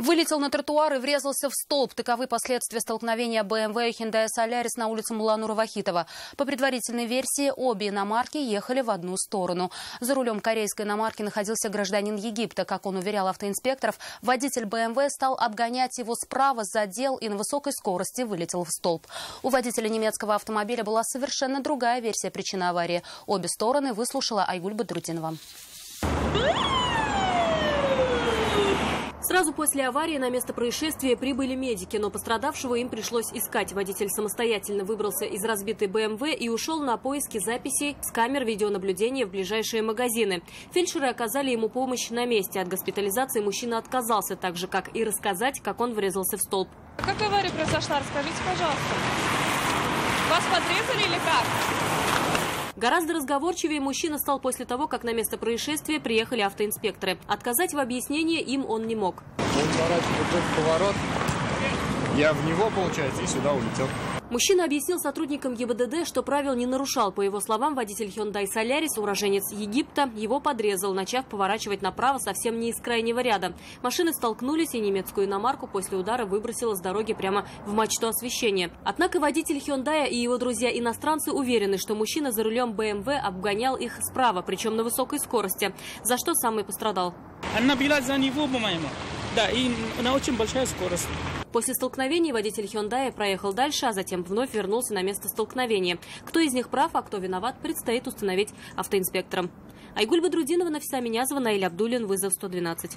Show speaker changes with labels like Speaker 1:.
Speaker 1: Вылетел на тротуар и врезался в столб. Таковы последствия столкновения BMW и Hyundai Solaris на улице Муланура Вахитова. По предварительной версии, обе иномарки ехали в одну сторону. За рулем корейской иномарки находился гражданин Египта. Как он уверял автоинспекторов, водитель BMW стал обгонять его справа, задел и на высокой скорости вылетел в столб. У водителя немецкого автомобиля была совершенно другая версия причины аварии. Обе стороны выслушала Айгуль Бадрутинова.
Speaker 2: Сразу после аварии на место происшествия прибыли медики, но пострадавшего им пришлось искать. Водитель самостоятельно выбрался из разбитой БМВ и ушел на поиски записей с камер видеонаблюдения в ближайшие магазины. Фельдшеры оказали ему помощь на месте. От госпитализации мужчина отказался, так же, как и рассказать, как он врезался в столб.
Speaker 3: Как авария произошла? Расскажите, пожалуйста. Вас подрезали или как?
Speaker 2: Гораздо разговорчивее мужчина стал после того, как на место происшествия приехали автоинспекторы. Отказать в объяснении им он не мог.
Speaker 4: Он поворачивает поворот, я в него, получается, и сюда улетел.
Speaker 2: Мужчина объяснил сотрудникам ГИБДД, что правил не нарушал. По его словам, водитель Hyundai Solaris, уроженец Египта, его подрезал, начав поворачивать направо совсем не из крайнего ряда. Машины столкнулись, и немецкую иномарку после удара выбросило с дороги прямо в мачту освещения. Однако водитель Hyundai и его друзья-иностранцы уверены, что мужчина за рулем BMW обгонял их справа, причем на высокой скорости, за что сам и пострадал.
Speaker 5: Да, и на очень большая скорость.
Speaker 2: После столкновения водитель Hyundai проехал дальше, а затем вновь вернулся на место столкновения. Кто из них прав, а кто виноват, предстоит установить автоинспекторам. Айгуль Бадрудинова, Нафиса Минязова, Наиль Абдулин, вызов 112.